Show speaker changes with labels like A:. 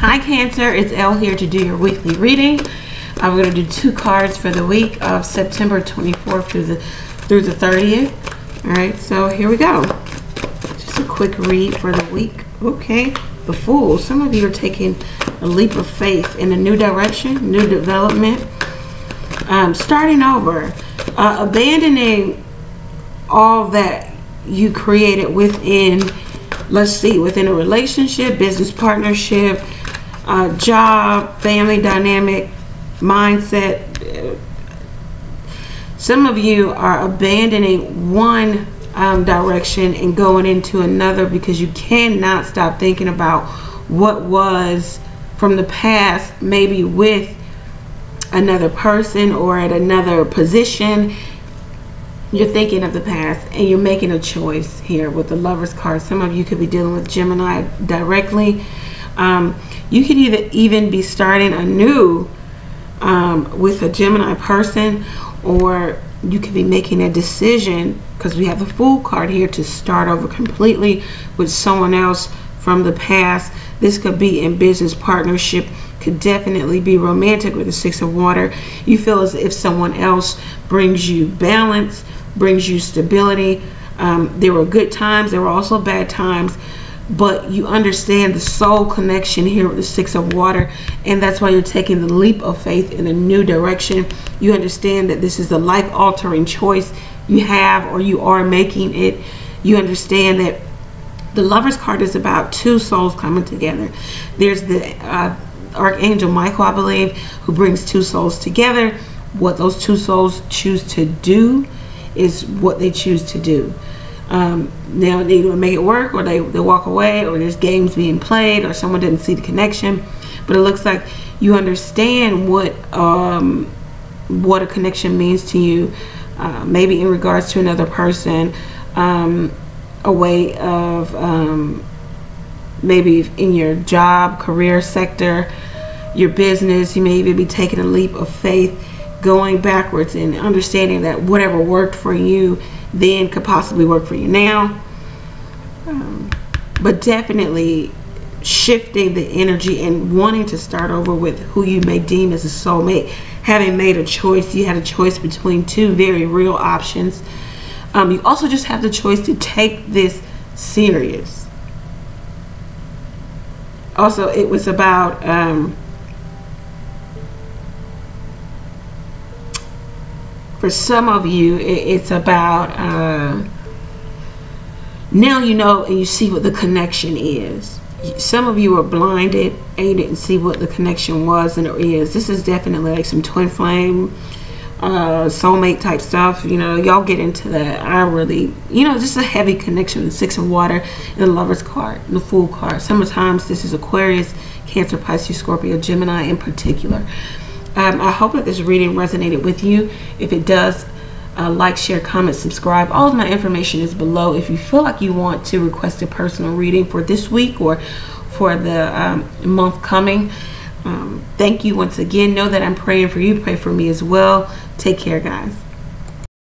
A: Hi Cancer, it's Elle here to do your weekly reading. I'm going to do two cards for the week of September 24th through the through the 30th. All right, so here we go. Just a quick read for the week. Okay, the Fool. Some of you are taking a leap of faith in a new direction, new development, um, starting over, uh, abandoning all that you created within let's see, within a relationship, business partnership, uh, job, family dynamic, mindset. Some of you are abandoning one um, direction and going into another because you cannot stop thinking about what was from the past, maybe with another person or at another position. You're thinking of the past and you're making a choice here with the lover's card. Some of you could be dealing with gemini directly um, you could either even be starting anew um, with a gemini person or you could be making a decision because we have the fool card here to start over completely with someone else from the past this could be in business partnership could definitely be romantic with the six of water you feel as if someone else brings you balance brings you stability. Um, there were good times, there were also bad times, but you understand the soul connection here with the Six of Water, and that's why you're taking the leap of faith in a new direction. You understand that this is a life altering choice you have or you are making it. You understand that the Lover's card is about two souls coming together. There's the uh, Archangel Michael, I believe, who brings two souls together. What those two souls choose to do is what they choose to do. Um, now they either make it work or they, they walk away or there's games being played or someone didn't see the connection. But it looks like you understand what um, what a connection means to you, uh, maybe in regards to another person, um, a way of um, maybe in your job, career sector, your business. You may even be taking a leap of faith going backwards and understanding that whatever worked for you then could possibly work for you now. Um, but definitely shifting the energy and wanting to start over with who you may deem as a soulmate. Having made a choice, you had a choice between two very real options. Um, you also just have the choice to take this serious. Also, it was about um, for some of you, it's about uh, now you know and you see what the connection is. Some of you are blinded and didn't see what the connection was and it is. This is definitely like some twin flame, uh, soulmate type stuff. You know, y'all get into that. I really, you know, just a heavy connection. The Six of Water the Lover's card, the Fool card. Sometimes this is Aquarius, Cancer, Pisces, Scorpio, Gemini in particular. Um, I hope that this reading resonated with you. If it does, uh, like, share, comment, subscribe. All of my information is below. If you feel like you want to request a personal reading for this week or for the um, month coming, um, thank you once again. Know that I'm praying for you. Pray for me as well. Take care, guys.